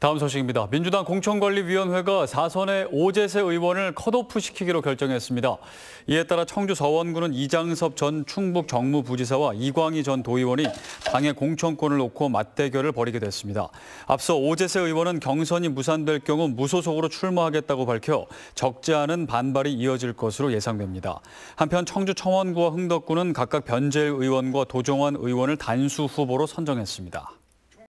다음 소식입니다. 민주당 공천관리위원회가 사선의 오재세 의원을 컷오프 시키기로 결정했습니다. 이에 따라 청주 서원구는 이장섭 전 충북 정무부지사와 이광희 전 도의원이 당의 공천권을 놓고 맞대결을 벌이게 됐습니다. 앞서 오재세 의원은 경선이 무산될 경우 무소속으로 출마하겠다고 밝혀 적지 않은 반발이 이어질 것으로 예상됩니다. 한편 청주 청원구와 흥덕구는 각각 변재일 의원과 도종환 의원을 단수 후보로 선정했습니다.